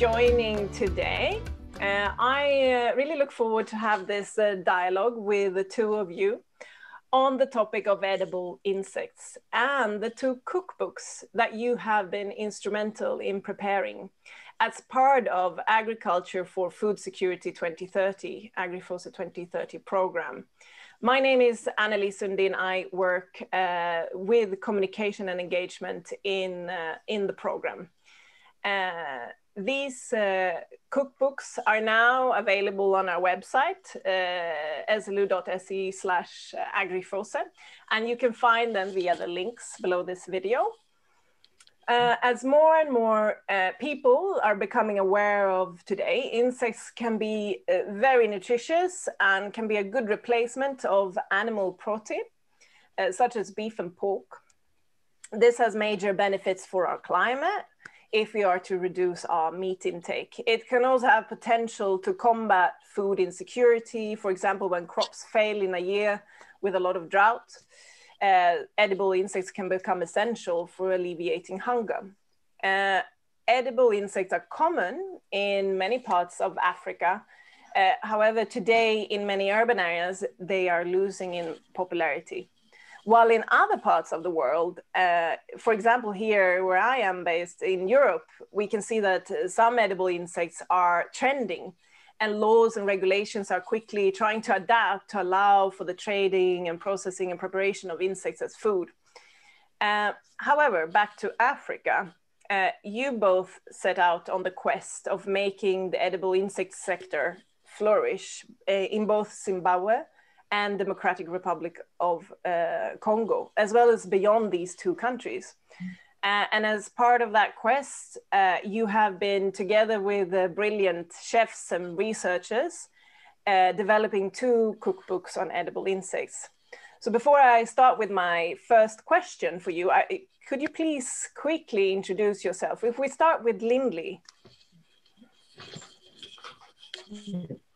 joining today. Uh, I uh, really look forward to have this uh, dialogue with the two of you on the topic of edible insects and the two cookbooks that you have been instrumental in preparing as part of Agriculture for Food Security 2030, AgriFoSe 2030 program. My name is Anneli Sundin. I work uh, with communication and engagement in, uh, in the program. Uh, these uh, cookbooks are now available on our website, uh, slu.se slash agrifose, and you can find them via the links below this video. Uh, as more and more uh, people are becoming aware of today, insects can be uh, very nutritious and can be a good replacement of animal protein, uh, such as beef and pork. This has major benefits for our climate if we are to reduce our meat intake. It can also have potential to combat food insecurity, for example, when crops fail in a year with a lot of drought. Uh, edible insects can become essential for alleviating hunger. Uh, edible insects are common in many parts of Africa. Uh, however, today in many urban areas, they are losing in popularity. While in other parts of the world, uh, for example, here where I am based in Europe, we can see that some edible insects are trending and laws and regulations are quickly trying to adapt to allow for the trading and processing and preparation of insects as food. Uh, however, back to Africa, uh, you both set out on the quest of making the edible insect sector flourish uh, in both Zimbabwe and Democratic Republic of uh, Congo, as well as beyond these two countries. Uh, and as part of that quest, uh, you have been together with brilliant chefs and researchers uh, developing two cookbooks on edible insects. So before I start with my first question for you, I, could you please quickly introduce yourself? If we start with Linley.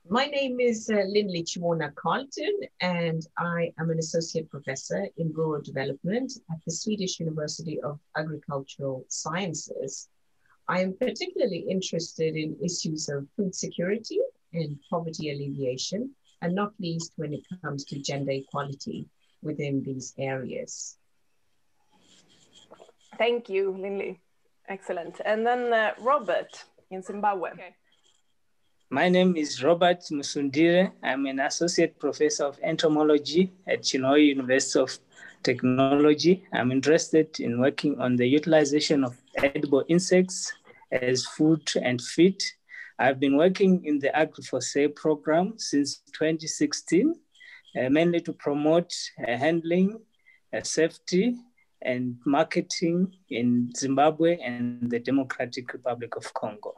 My name is uh, Linley Chimona Carlton, and I am an associate professor in rural development at the Swedish University of Agricultural Sciences. I am particularly interested in issues of food security and poverty alleviation, and not least when it comes to gender equality within these areas. Thank you, Linley. Excellent. And then uh, Robert in Zimbabwe. Okay. My name is Robert Musundire. I'm an associate professor of entomology at Chinhoyi University of Technology. I'm interested in working on the utilization of edible insects as food and feed. I've been working in the AgriFoSe program since 2016, uh, mainly to promote uh, handling, uh, safety, and marketing in Zimbabwe and the Democratic Republic of Congo.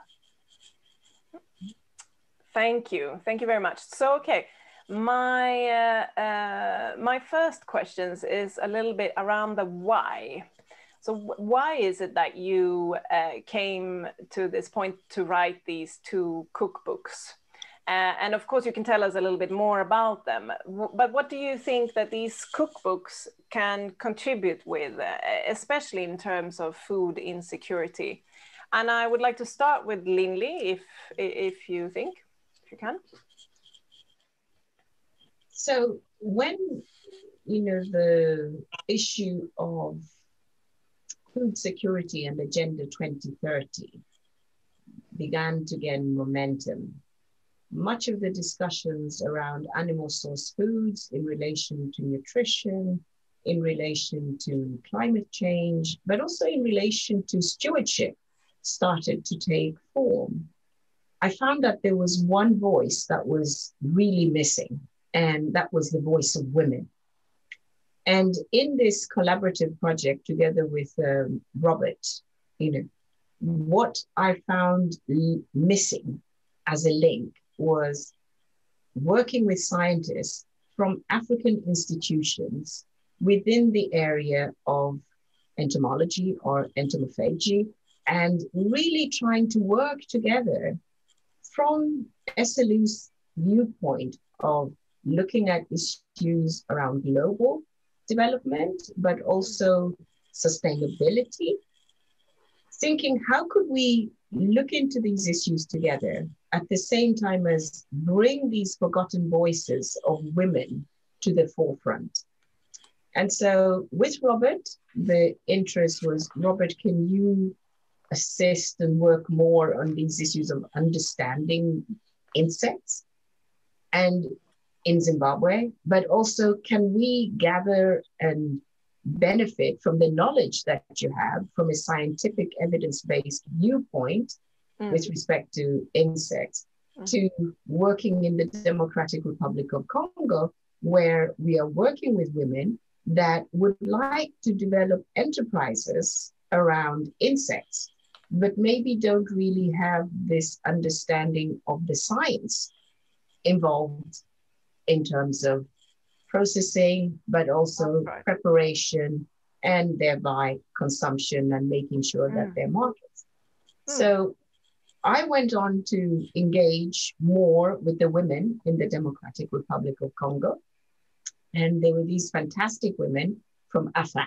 Thank you. Thank you very much. So, okay, my uh, uh, my first questions is a little bit around the why. So, why is it that you uh, came to this point to write these two cookbooks? Uh, and of course, you can tell us a little bit more about them. But what do you think that these cookbooks can contribute with, uh, especially in terms of food insecurity? And I would like to start with Linley, if if you think you can. So when you know the issue of food security and Agenda 2030 began to gain momentum, much of the discussions around animal source foods in relation to nutrition, in relation to climate change, but also in relation to stewardship started to take form. I found that there was one voice that was really missing, and that was the voice of women. And in this collaborative project, together with um, Robert, you know, what I found missing as a link was working with scientists from African institutions within the area of entomology or entomophagy and really trying to work together from SLU's viewpoint of looking at issues around global development, but also sustainability, thinking how could we look into these issues together at the same time as bring these forgotten voices of women to the forefront. And so with Robert, the interest was Robert, can you assist and work more on these issues of understanding insects and in Zimbabwe, but also can we gather and benefit from the knowledge that you have from a scientific evidence-based viewpoint mm. with respect to insects mm. to working in the Democratic Republic of Congo, where we are working with women that would like to develop enterprises around insects, but maybe don't really have this understanding of the science involved in terms of processing, but also right. preparation and thereby consumption and making sure mm. that they're markets. Mm. So I went on to engage more with the women in the Democratic Republic of Congo. And there were these fantastic women from AFAC.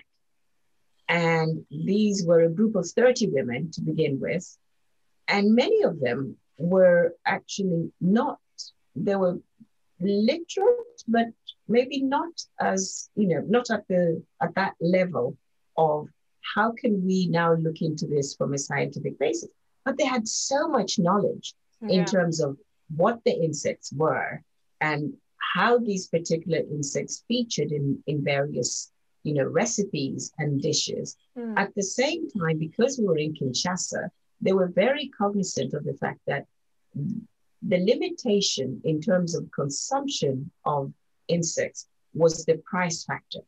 And these were a group of 30 women to begin with. And many of them were actually not, they were literate, but maybe not as you know not at the at that level of how can we now look into this from a scientific basis but they had so much knowledge yeah. in terms of what the insects were and how these particular insects featured in in various you know recipes and dishes mm. at the same time because we were in kinshasa they were very cognizant of the fact that the limitation in terms of consumption of insects was the price factor.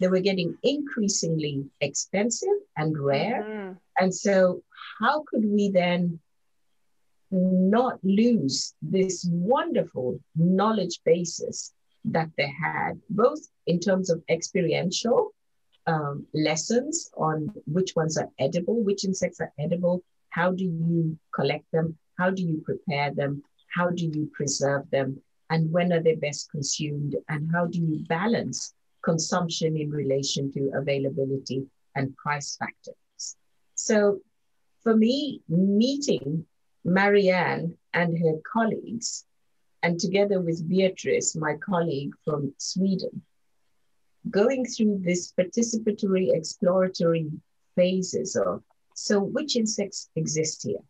They were getting increasingly expensive and rare. Mm-hmm. And so, how could we then not lose this wonderful knowledge basis that they had, both in terms of experiential um, lessons on which ones are edible, which insects are edible, how do you collect them, how do you prepare them, how do you preserve them, and when are they best consumed and how do you balance consumption in relation to availability and price factors. So for me, meeting Marianne and her colleagues, and together with Beatrice, my colleague from Sweden, going through this participatory exploratory phases of so which insects exist here?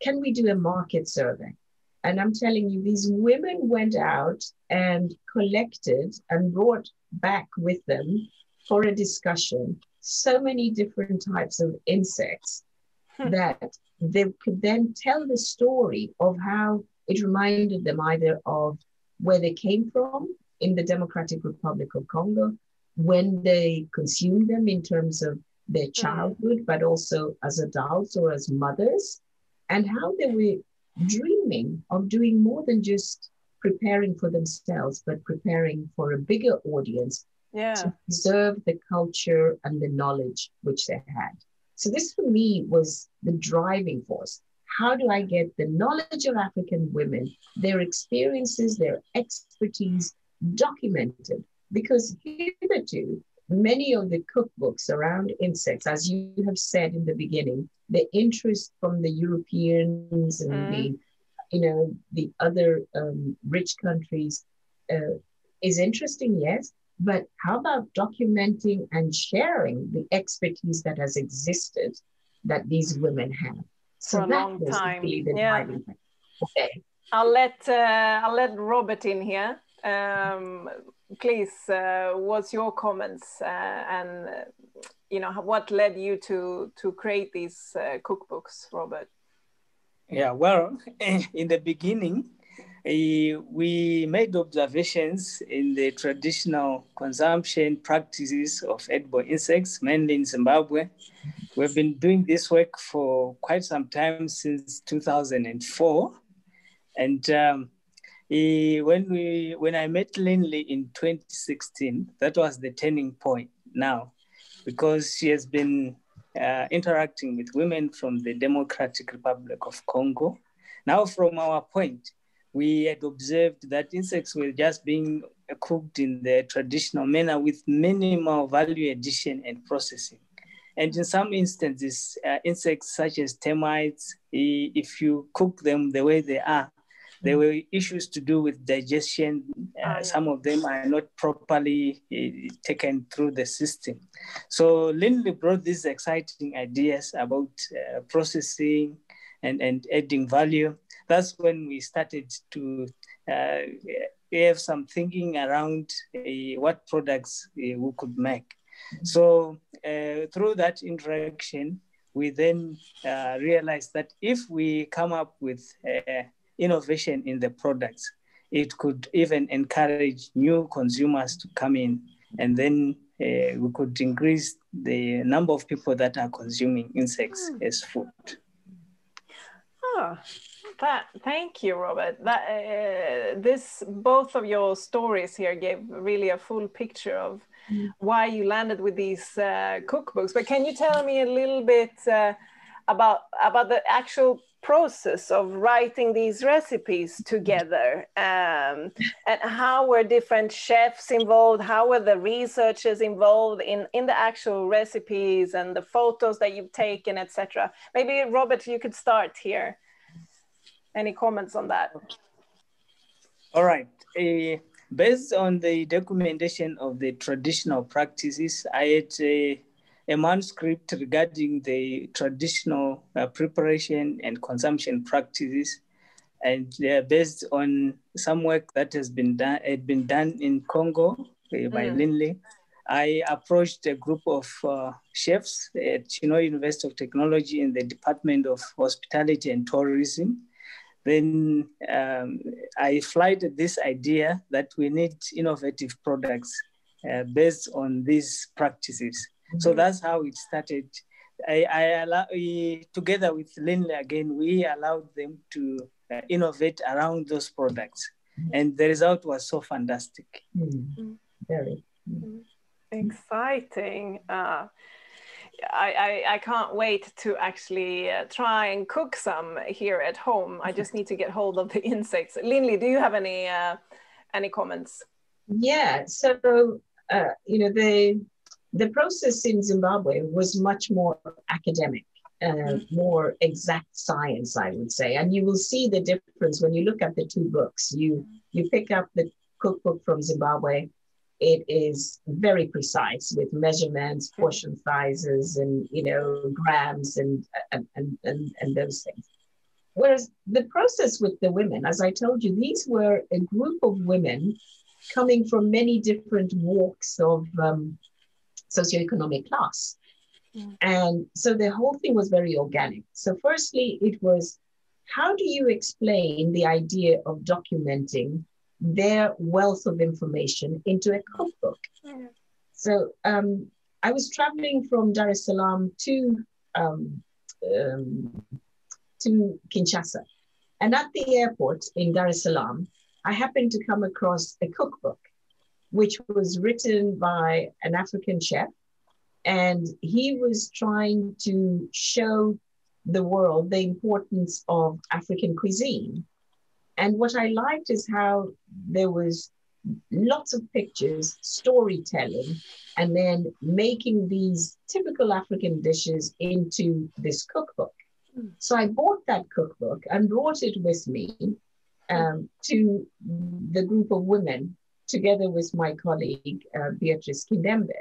Can we do a market survey? And I'm telling you, these women went out and collected and brought back with them for a discussion so many different types of insects hmm. that they could then tell the story of how it reminded them either of where they came from in the Democratic Republic of Congo, when they consumed them in terms of their hmm. childhood, but also as adults or as mothers, and how they were dreaming of doing more than just preparing for themselves, but preparing for a bigger audience yeah. to preserve the culture and the knowledge which they had. So, this for me was the driving force. How do I get the knowledge of African women, their experiences, their expertise documented? Because hitherto, many of the cookbooks around insects, as you have said in the beginning, the interest from the Europeans and mm. the, you know, the other um, rich countries uh, is interesting, yes. But how about documenting and sharing the expertise that has existed that these women have? So For a long time. Really yeah. Okay. I'll let uh, I'll let Robert in here. Um, please, uh, what's your comments uh, and you know what led you to to create these uh, cookbooks robert? Yeah well in the beginning uh, we made observations in the traditional consumption practices of edible insects mainly in zimbabwe. We've been doing this work for quite some time since 2004 and um, when we when I met Linley in 2016, that was the turning point. Now, because she has been uh, interacting with women from the Democratic Republic of Congo. Now, from our point, we had observed that insects were just being cooked in the traditional manner with minimal value addition and processing. And in some instances, uh, insects such as termites, if you cook them the way they are, there were issues to do with digestion. Uh, oh. Some of them are not properly uh, taken through the system. So Linley brought these exciting ideas about uh, processing and, and adding value. That's when we started to uh, have some thinking around uh, what products uh, we could make. So through that interaction, we then realized that if we come up with innovation in the products. It could even encourage new consumers to come in, and then uh, we could increase the number of people that are consuming insects mm. as food. Oh, that, thank you, Robert. That, uh, this both of your stories here gave really a full picture of mm. why you landed with these uh, cookbooks. But can you tell me a little bit uh, about about the actual process of writing these recipes together um, and how were different chefs involved? How were the researchers involved in in the actual recipes and the photos that you've taken etc maybe robert you could start here. Any comments on that? All right. Uh, based on the documentation of the traditional practices i had uh, a manuscript regarding the traditional uh, preparation and consumption practices, and they're based on some work that has been done had been done in Congo uh, by mm. Linley. I approached a group of uh, chefs at Chinhoyi University of Technology in the Department of Hospitality and Tourism. Then um, I flighted this idea that we need innovative products uh, based on these practices. So mm-hmm. that's how it started. I, I allow, we, together with Linley again, we allowed them to uh, innovate around those products. Mm-hmm. And the result was so fantastic. Mm-hmm. Very exciting. Uh, I, I, I, can't wait to actually uh, try and cook some here at home. I just need to get hold of the insects. Linley, do you have any uh, any comments? Yeah, so uh, you know the the process in Zimbabwe was much more academic, uh, mm-hmm. more exact science, I would say. And you will see the difference when you look at the two books. You you pick up the cookbook from Zimbabwe. It is very precise with measurements, mm-hmm. portion sizes, and you know grams and and and, and, and those things. Whereas the process with the women, as I told you, these were a group of women coming from many different walks of um, socioeconomic class. Mm. And so the whole thing was very organic. So, firstly, it was how do you explain the idea of documenting their wealth of information into a cookbook? Mm. So, um, I was traveling from Dar es Salaam to um, um, to Kinshasa, and at the airport in Dar es Salaam, I happened to come across a cookbook which was written by an African chef. And he was trying to show the world the importance of African cuisine. And what I liked is how there was lots of pictures, storytelling, and then making these typical African dishes into this cookbook. So I bought that cookbook and brought it with me um, to the group of women together with my colleague, uh, Beatrice Kindembe.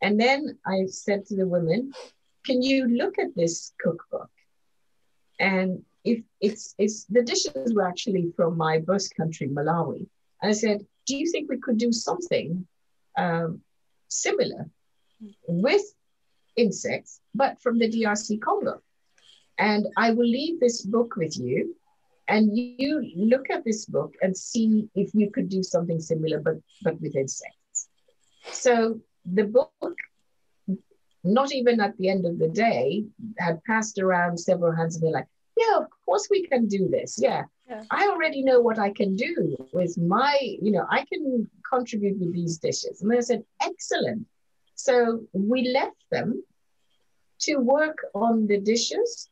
And then I said to the women, can you look at this cookbook? And if it's, it's the dishes were actually from my birth country, Malawi. And I said, do you think we could do something um, similar with insects, but from the DRC Congo? And I will leave this book with you and you look at this book and see if you could do something similar but but with insects. So the book not even at the end of the day had passed around several hands and they're like yeah of course we can do this. Yeah, yeah. i already know what i can do with my you know i can contribute with these dishes. And they said excellent. So we left them to work on the dishes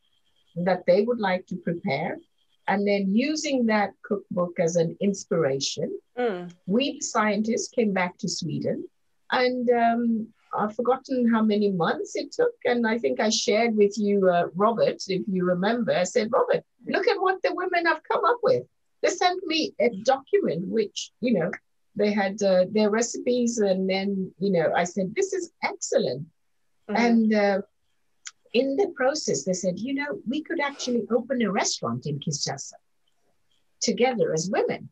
that they would like to prepare and then using that cookbook as an inspiration, mm. we scientists came back to Sweden. And um, I've forgotten how many months it took. And I think I shared with you, uh, Robert, if you remember, I said, Robert, look at what the women have come up with. They sent me a document which, you know, they had uh, their recipes. And then, you know, I said, this is excellent. Mm-hmm. And uh, in the process, they said, you know, we could actually open a restaurant in Kinshasa together as women.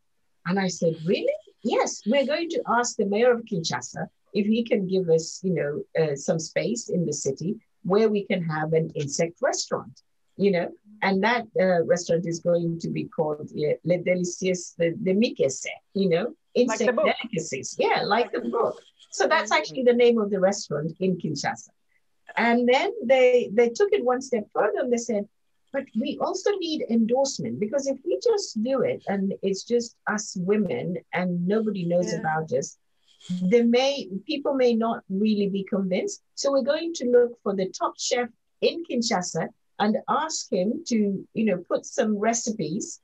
And I said, really? Yes, we're going to ask the mayor of Kinshasa if he can give us, you know, uh, some space in the city where we can have an insect restaurant, you know, and that uh, restaurant is going to be called uh, Les Délices de, de Mikese, you know, insect like delicacies. Yeah, like the book. So that's mm-hmm. actually the name of the restaurant in Kinshasa. And then they they took it one step further and they said, but we also need endorsement because if we just do it and it's just us women and nobody knows yeah. about us, there may people may not really be convinced. So we're going to look for the top chef in Kinshasa and ask him to, you know, put some recipes,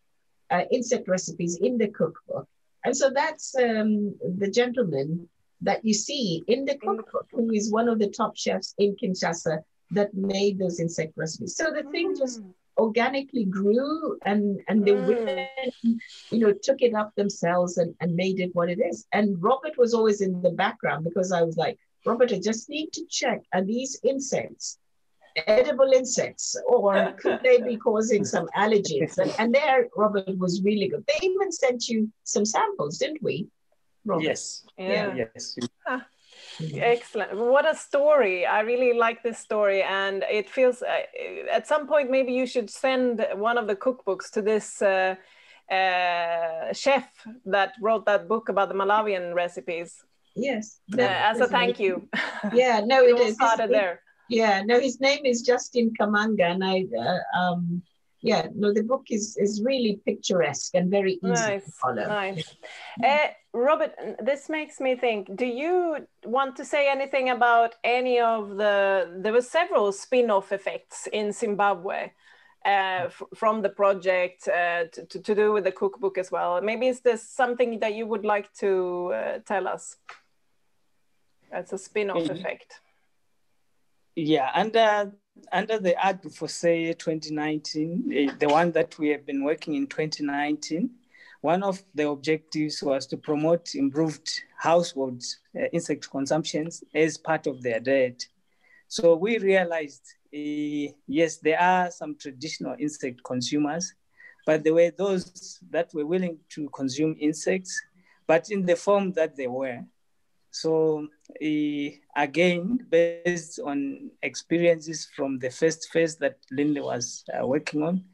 uh, insect recipes in the cookbook. And so that's um, the gentleman that you see in the cookbook, who is one of the top chefs in Kinshasa that made those insect recipes. So the thing just mm. organically grew and and the mm. women you know took it up themselves and, and made it what it is. And robert was always in the background because i was like robert i just need to check are these insects edible insects or could they be causing some allergies? And, and there robert was really good. They even sent you some samples didn't we robert? yes yeah, yeah. yes Excellent. What a story. I really like this story. And it feels uh, at some point, maybe you should send one of the cookbooks to this uh, uh, chef that wrote that book about the Malawian recipes. Yes. Uh, as a thank you. Yeah, no, it is. started there. Yeah, no, his name is Justin Kamanga. And I, uh, um, yeah, no, the book is is really picturesque and very easy nice, to follow. Nice. Uh, Robert, this makes me think. Do you want to say anything about any of the? There were several spin-off effects in Zimbabwe. Uh, from the project uh, to, to do with the cookbook as well. Maybe is this something that you would like to uh, tell us? That's a spin-off mm -hmm. effect. Yeah, and under the AgriFoSe 2019, eh, the one that we have been working in 2019, one of the objectives was to promote improved household uh, insect consumptions as part of their diet. So we realized, uh, yes, there are some traditional insect consumers, but there were those that were willing to consume insects, but in the form that they were. So again, based on experiences from the first phase that Linley was uh, working on,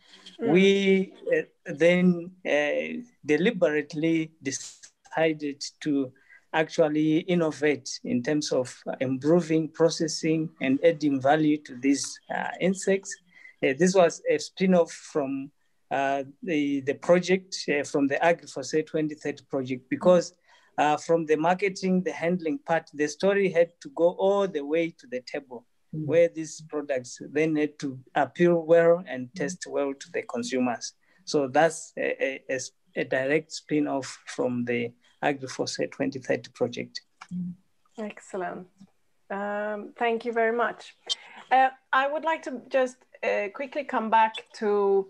mm. we uh, then uh, deliberately decided to actually innovate in terms of improving processing and adding value to these uh, insects. Uh, this was a spin-off from the, the project from the AgriFoSe 2030 project because uh, from the marketing, the handling part, the story had to go all the way to the table mm. where these products then had to appeal well and mm. test well to the consumers. So that's a, a, a direct spin off from the AgriFoSe 2030 project. Excellent. Um, thank you very much. Uh, I would like to just uh, quickly come back to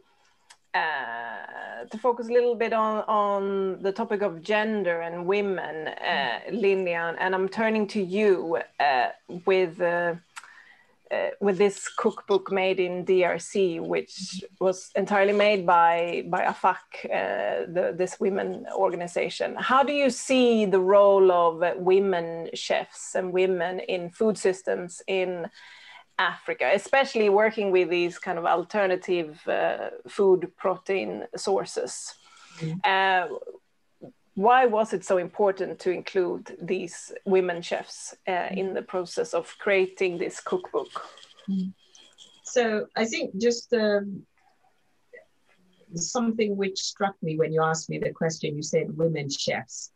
uh, to focus a little bit on, on the topic of gender and women, uh, Lilian, and I'm turning to you uh, with uh, uh, with this cookbook made in DRC, which was entirely made by by AFAC, uh, the, this women organization. How do you see the role of women chefs and women in food systems in Africa, especially working with these kind of alternative uh, food protein sources. Mm. Uh, why was it so important to include these women chefs uh, in the process of creating this cookbook? Mm. So I think just um, something which struck me when you asked me the question, you said women chefs.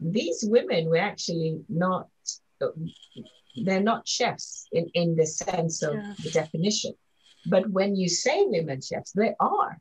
These women were actually not they're not chefs in, in the sense of yeah. the definition. But when you say women chefs, they are.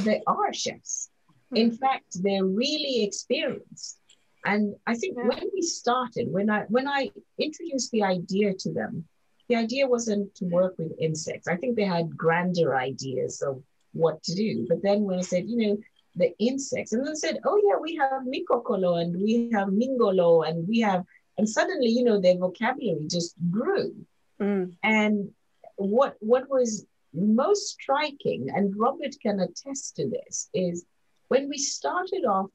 They are chefs. Mm-hmm. In fact, they're really experienced. And I think Yeah. when we started, when I when I introduced the idea to them, the idea wasn't to work with insects. I think they had grander ideas of what to do. But then when I said, you know, the insects, and they said, oh yeah, we have mikokolo and we have mingolo and we have, and suddenly, you know, their vocabulary just grew. Mm. And what what was most striking, and Robert can attest to this, is when we started off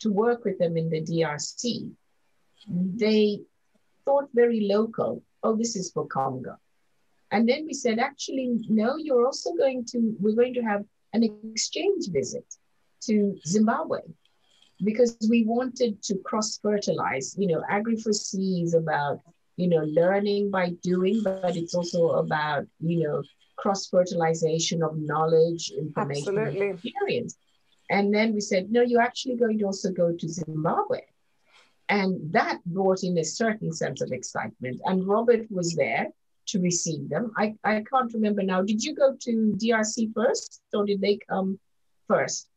to work with them in the DRC, they thought very local. Oh, this is for Congo. And then we said, actually, no, you're also going to, we're going to have an exchange visit to Zimbabwe because we wanted to cross fertilize. You know, AgriFoSe is about, you know, learning by doing, but it's also about, you know, cross fertilization of knowledge, information, and Absolutely. experience. And then we said, no, you're actually going to also go to Zimbabwe. And that brought in a certain sense of excitement. And Robert was there to receive them. I, I can't remember now. Did you go to DRC first or did they come first?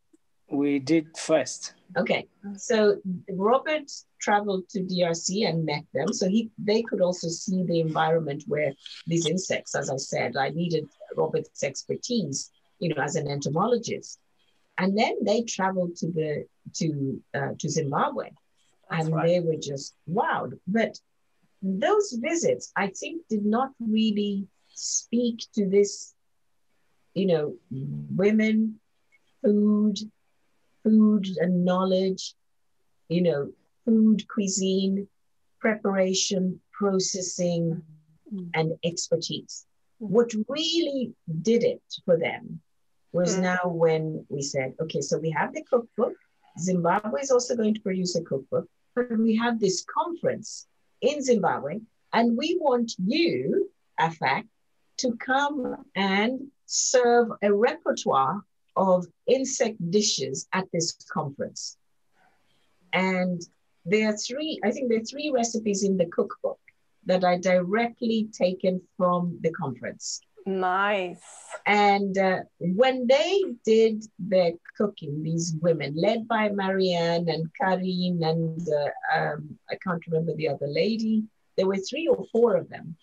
We did first. Okay, so Robert traveled to DRC and met them, so he they could also see the environment where these insects. As I said, I needed Robert's expertise, you know, as an entomologist, and then they traveled to the to uh, to Zimbabwe, That's and right. they were just wowed. But those visits, I think, did not really speak to this, you know, women, food, food and knowledge, you know, food, cuisine, preparation, processing, Mm. and expertise. Mm. What really did it for them was Mm. now when we said, okay, so we have the cookbook. Zimbabwe is also going to produce a cookbook, but we have this conference in Zimbabwe, and we want you, AFAC, to come and serve a repertoire of insect dishes at this conference. And there are three, I think there are three recipes in the cookbook that are directly taken from the conference. Nice. And uh, when they did their cooking, these women, led by Marianne and Karine and uh, um, I can't remember the other lady, there were three or four of them.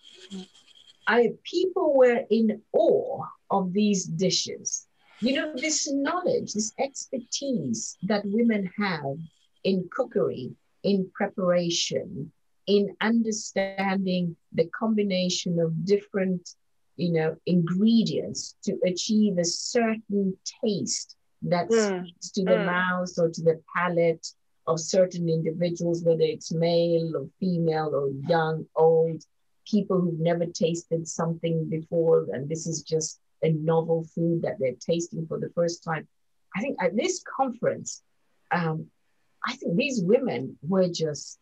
I, people were in awe of these dishes. You know, this knowledge, this expertise that women have in cookery, in preparation, in understanding the combination of different you know, ingredients to achieve a certain taste that Mm, speaks to the mm. mouth or to the palate of certain individuals, whether it's male or female or young, old, people who've never tasted something before, and this is just a novel food that they're tasting for the first time. I think at this conference, um, I think these women were just,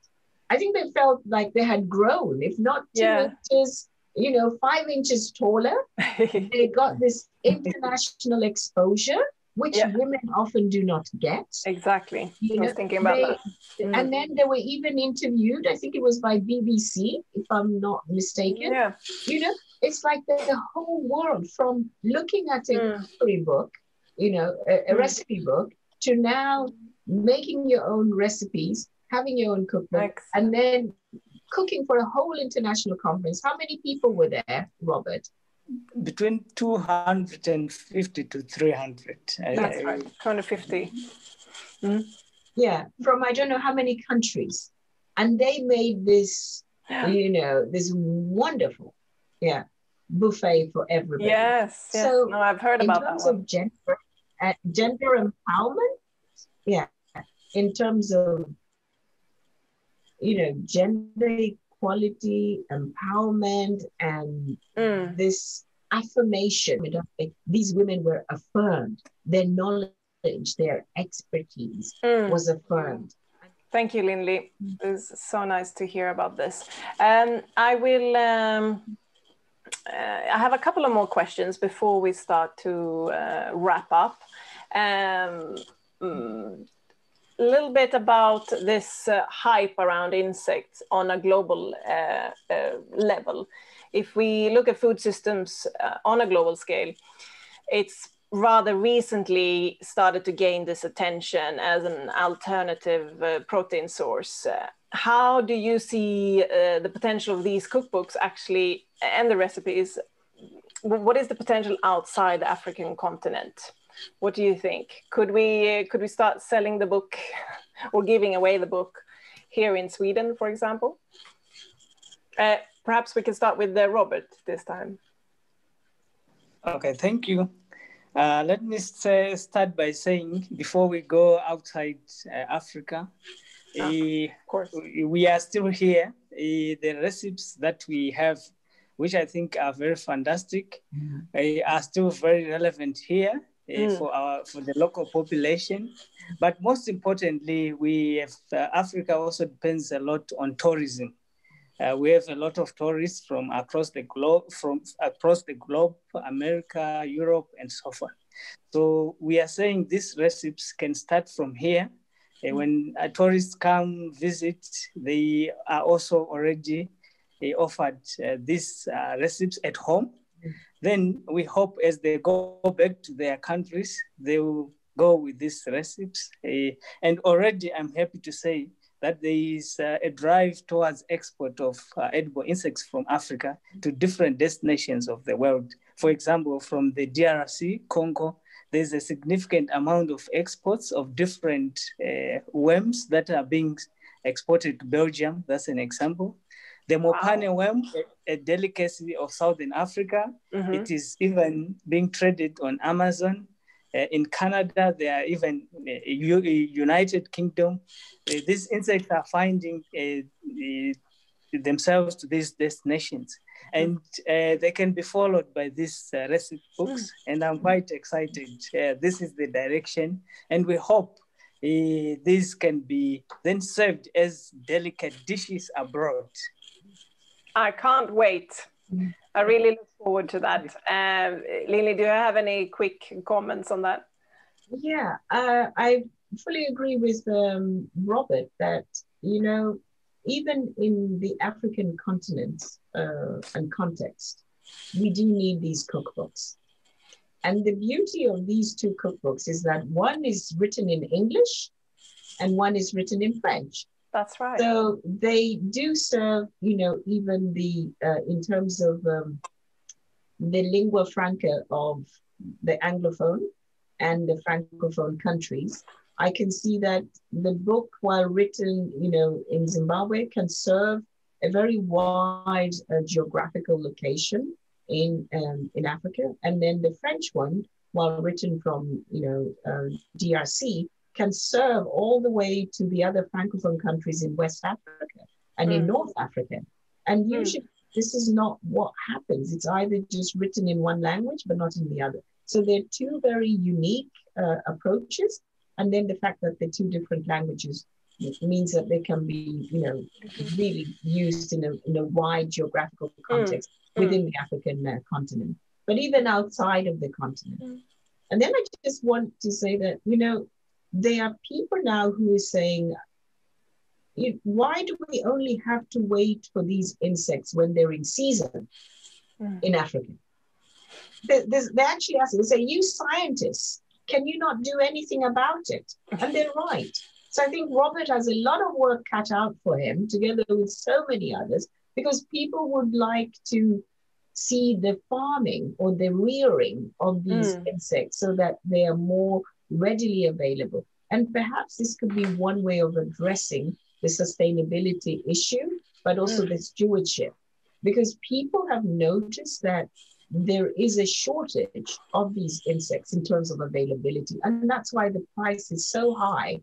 I think they felt like they had grown, if not two Yeah. inches, you know, five inches taller. They got this international exposure, which Yeah. women often do not get. exactly. You I was know, thinking about they- that. Mm. And then they were even interviewed, I think it was by BBC, if I'm not mistaken. Yeah. You know, it's like the, the whole world from looking at a Mm. cookery book, you know, a, a Mm. recipe book, to now making your own recipes, having your own cookbook, Ex- and then cooking for a whole international conference. How many people were there, Robert? Between 250 to 300. That's I- right. 250. Yeah, from I don't know how many countries. And they made this, Yeah. you know, this wonderful, yeah, buffet for everybody. Yes. yes. So, no, I've heard about that terms one. of gender, uh, gender empowerment, yeah, in terms of, you know, gender equality, empowerment, and Mm. this affirmation. These women were affirmed. Their knowledge, their expertise Mm. was affirmed. Thank you, Linley. It's so nice to hear about this. Um, I will. Um, I have a couple of more questions before we start to uh, wrap up. Um, mm, a little bit about this uh, hype around insects on a global uh, uh, level. If we look at food systems uh, on a global scale, it's rather recently started to gain this attention as an alternative uh, protein source. Uh, how do you see uh, the potential of these cookbooks actually and the recipes? What is the potential outside the African continent? What do you think? Could we could we start selling the book or giving away the book here in Sweden, for example? Uh, perhaps we can start with uh, Robert this time. Okay, thank you. Uh, let me say, start by saying before we go outside uh, Africa, oh, of course. we are still here. the recipes that we have, which I think are very fantastic, mm. are still very relevant here. Mm. for our for the local population, but most importantly, we have uh, Africa also depends a lot on tourism. Uh, we have a lot of tourists from across the globe, from across the globe, America, Europe, and so forth. So we are saying these recipes can start from here. Uh, when tourists come visit, they are also already uh, offered uh, these uh, recipes at home. Then we hope as they go back to their countries, they will go with these recipes. Uh, and already I'm happy to say that there is uh, a drive towards export of uh, edible insects from Africa to different destinations of the world. For example, from the DRC, Congo, there's a significant amount of exports of different uh, worms that are being exported to Belgium. That's an example. The Mopane wow. worm, a, a, delicacy of Southern Africa, mm-hmm. it is even being traded on Amazon. Uh, in Canada, they are even uh, U- United Kingdom. Uh, these insects are finding themselves to these destinations. And uh, they can be followed by these uh, recipe books. And i'm quite excited. Uh, this is the direction. And we hope these can be then served as delicate dishes abroad i can't wait I really look forward to that. Um, Lily, do you have any quick comments on that? Yeah, uh, I fully agree with um, Robert that, you know, even in the African continent uh, and context, we do need these cookbooks. And the beauty of these two cookbooks is that one is written in English and one is written in French. That's right. So they do serve, you know, even the, uh, in terms of um, the lingua franca of the Anglophone and the Francophone countries, I can see that the book, while written, you know, in Zimbabwe, can serve a very wide uh, geographical location in um, in Africa, and then the French one, while written from you know uh, DRC, can serve all the way to the other francophone countries in West Africa and mm. in North Africa. And mm. usually, mm. this is not what happens. It's either just written in one language, but not in the other. So they're two very unique uh, approaches. And then the fact that they're two different languages means that they can be, you know, really used in a, in a wide geographical mm. context mm. within the African uh, continent, but even outside of the continent. Mm. And then I just want to say that, you know, there are people now who are saying, why do we only have to wait for these insects when they're in season mm. in Africa? They, they actually ask, they say, you scientists, can you not do anything about it? And they're right. So I think Robert has a lot of work cut out for him, together with so many others, because people would like to see the farming or the rearing of these mm. insects so that they are more readily available. And perhaps this could be one way of addressing the sustainability issue, but also mm. the stewardship. Because people have noticed that there is a shortage of these insects in terms of availability. And that's why the price is so high.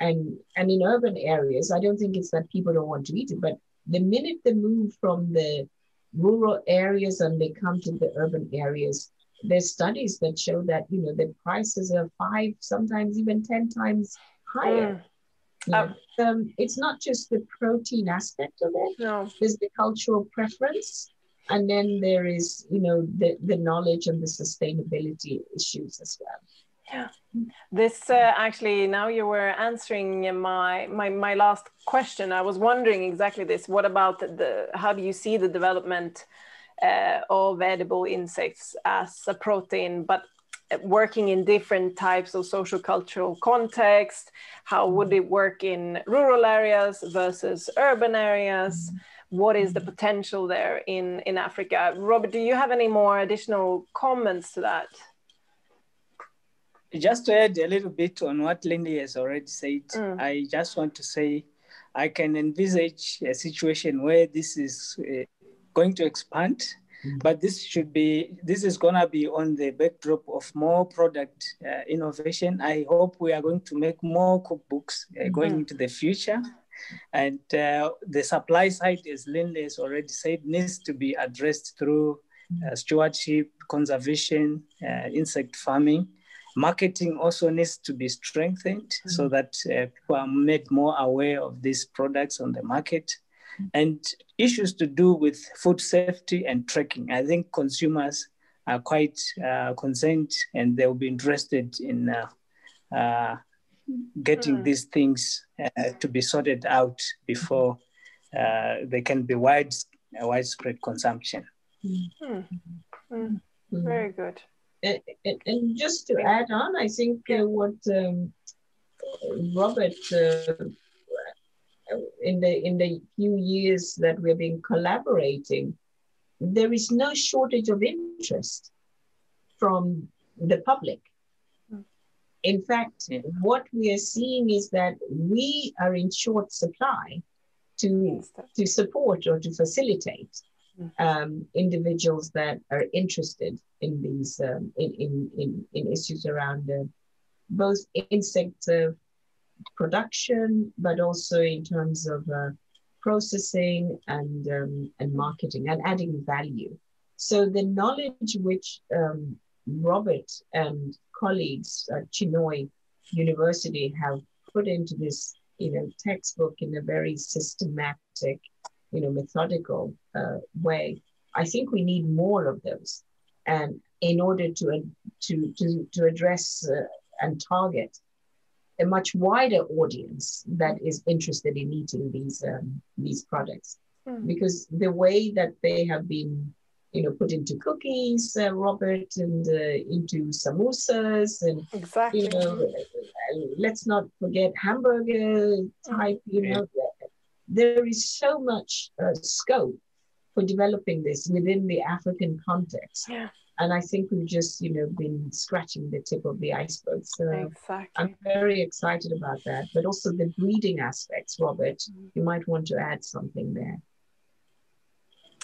And, and in urban areas, I don't think it's that people don't want to eat it, but the minute they move from the rural areas and they come to the urban areas, there's studies that show that you know the prices are five, sometimes even ten times higher. Mm. um, it's not just the protein aspect of it. No. There's the cultural preference, and then there is you know the the knowledge and the sustainability issues as well. Yeah, this uh, actually now you were answering my, my my last question. I was wondering exactly this. What about the, the how do you see the development uh, of edible insects as a protein. But working in different types of social cultural context how would it work in rural areas versus urban areas what is the potential there in in africa robert do you have any more additional comments to that just to add a little bit on what Linley has already said, mm. I just want to say I can envisage a situation where this is uh, going to expand, mm. but this should be this is going to be on the backdrop of more product uh, innovation. I hope we are going to make more cookbooks uh, going mm. into the future. And uh, the supply side, as Linley has already said, needs to be addressed through uh, stewardship, conservation, uh, insect farming Marketing also needs to be strengthened mm-hmm. so that uh, people are made more aware of these products on the market. And issues to do with food safety and tracking. I think consumers are quite uh, concerned and they'll be interested in uh, uh getting mm. these things uh, to be sorted out before uh, they can be wide, widespread consumption. Mm. Mm. Very good and, and, just to add on, I think uh, what um, Robert uh, in the in the few years that we've been collaborating, there is no shortage of interest from the public. In fact, what we are seeing is that we are in short supply to, to support or to facilitate um, individuals that are interested in these um, in, in, in, in, issues around uh, both insect uh, production, but also in terms of uh, processing and um, and marketing and adding value. So the knowledge which um, Robert and colleagues at Chinhoyi University have put into this you know textbook in a very systematic you know, methodical uh, way. I think we need more of those, and in order to to to to address uh, and target a much wider audience that is interested in eating these um, these products, mm. because the way that they have been, you know, put into cookies, uh, Robert, and uh, into samosas, and exactly. you know, let's not forget hamburger type, you know, there is so much uh, scope for developing this within the African context. Yeah. And I think we've just, you know, been scratching the tip of the iceberg. So exactly. I'm very excited about that. But also the breeding aspects, Robert, mm-hmm. you might want to add something there.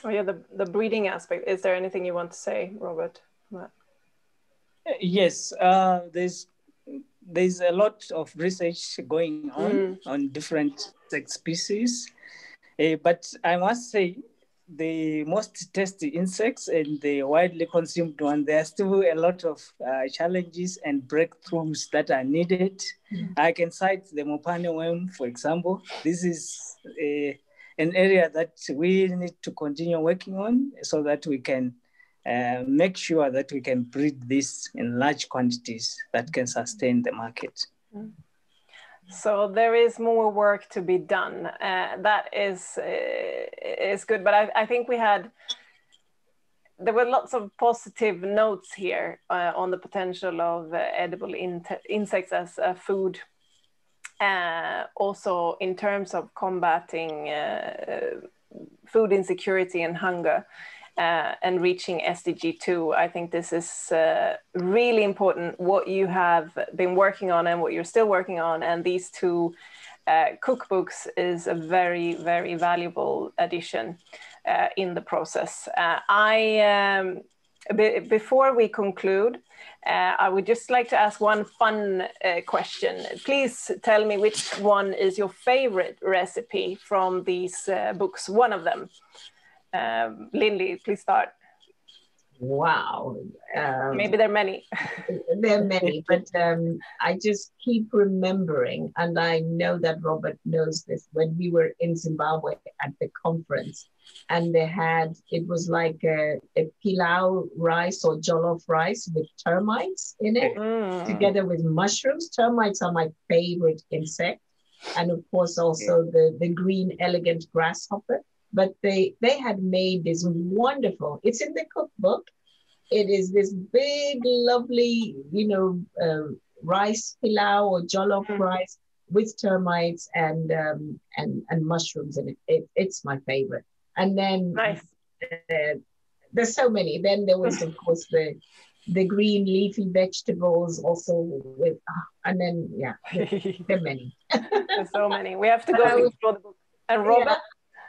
Oh yeah, the, the breeding aspect. Is there anything you want to say, Robert? Yes, uh, there's there's a lot of research going on mm. on different sex species. Uh, but I must say, the most tasty insects and the widely consumed one, there are still a lot of uh, challenges and breakthroughs that are needed. Mm. I can cite the Mopane worm, for example. This is a, an area that we need to continue working on so that we can uh, make sure that we can breed this in large quantities that can sustain the market. Mm. So there is more work to be done. Uh, that is uh, is good, but I, I, think we had there were lots of positive notes here uh, on the potential of uh, edible in insects as food. also, in terms of combating food insecurity and hunger, uh, and reaching SDG 2. I think this is uh, really important what you have been working on and what you're still working on. And these two uh, cookbooks is a very, very valuable addition uh, in the process. Uh, I, um, before we conclude, uh, I would just like to ask one fun question. Please tell me which one is your favorite recipe from these books, one of them. Um, Linley, please start. Wow. Um, Maybe there are many. there are many, but um, I just keep remembering, and I know that Robert knows this, when we were in Zimbabwe at the conference, and they had, it was like a, a pilau rice or jollof rice with termites in it, mm. together with mushrooms. Termites are my favorite insect. And of course, also the, the green elegant grasshopper but they they had made this wonderful it's in the cookbook it is this big, lovely, you know, uh, rice pilau or jollof mm. rice with termites and um, and and mushrooms in it. it. It's my favorite. And then nice. uh, there's so many. Then there was of course the the green leafy vegetables also with uh, and then yeah there are many there's so many we have to go through the book and robert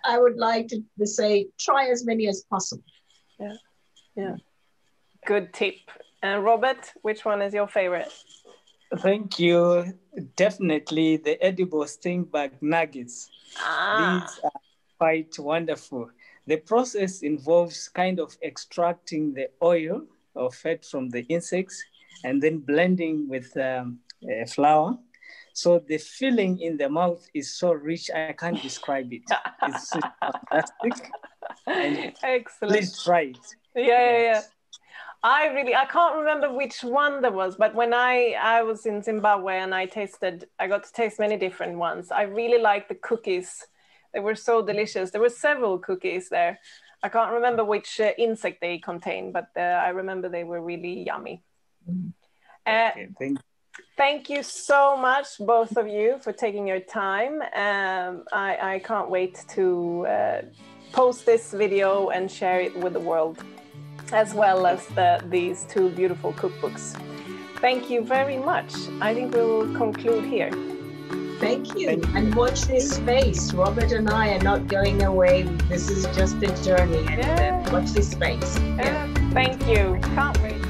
i would like to, to say try as many as possible yeah yeah good tip and robert which one is your favorite Thank you. Definitely the edible stinkbug nuggets. Ah. These are quite wonderful. The process involves kind of extracting the oil or fat from the insects and then blending with um, uh, flour. So the feeling in the mouth is so rich, I can't describe it. It's fantastic. And Excellent. Please try it. Yeah, yeah, yeah. I really I can't remember which one there was, but when I I was in Zimbabwe and I tasted I got to taste many different ones. I really liked the cookies. They were so delicious. There were several cookies there. I can't remember which uh, insect they contained, but uh, I remember they were really yummy. Uh, okay, thank, thank you so much, both of you, for taking your time. Um, I, I can't wait to uh, post this video and share it with the world as well as the, these two beautiful cookbooks. Thank you very much. I think we will conclude here. Thank you. And watch this space. Robert and I are not going away. This is just a journey. And yeah. watch this space. Yeah. yeah. Thank you. Can't wait.